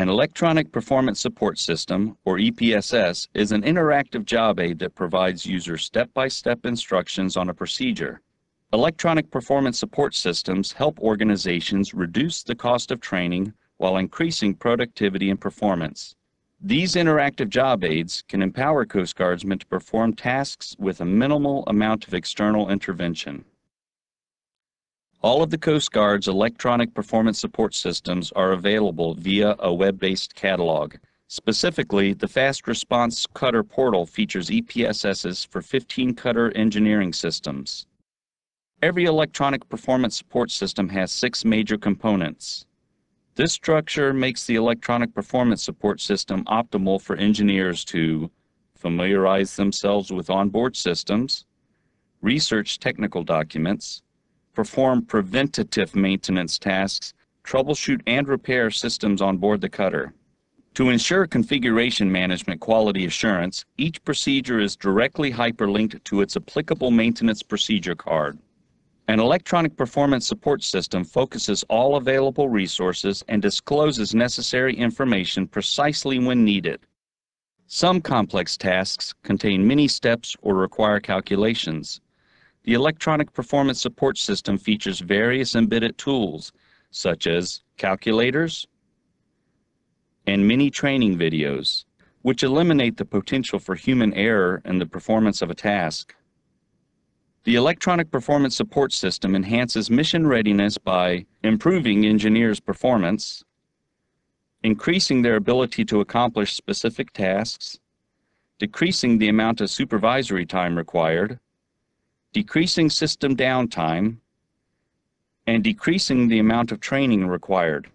An Electronic Performance Support System, or EPSS, is an interactive job aid that provides users step-by-step instructions on a procedure. Electronic performance support systems help organizations reduce the cost of training while increasing productivity and performance. These interactive job aids can empower Coast Guardsmen to perform tasks with a minimal amount of external intervention. All of the Coast Guard's electronic performance support systems are available via a web-based catalog. Specifically, the Fast Response Cutter portal features EPSSs for 15 cutter engineering systems. Every electronic performance support system has six major components. This structure makes the electronic performance support system optimal for engineers to familiarize themselves with onboard systems, research technical documents, perform preventative maintenance tasks, troubleshoot and repair systems on board the cutter. To ensure configuration management quality assurance, each procedure is directly hyperlinked to its applicable maintenance procedure card. An electronic performance support system focuses all available resources and discloses necessary information precisely when needed. Some complex tasks contain many steps or require calculations. The electronic performance support system features various embedded tools, such as calculators and many training videos, which eliminate the potential for human error in the performance of a task. The electronic performance support system enhances mission readiness by improving engineers' performance, increasing their ability to accomplish specific tasks, decreasing the amount of supervisory time required, decreasing system downtime, and decreasing the amount of training required.